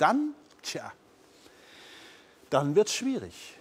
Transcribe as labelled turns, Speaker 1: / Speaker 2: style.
Speaker 1: dann, tja, dann wird es schwierig.